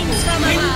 Rain from.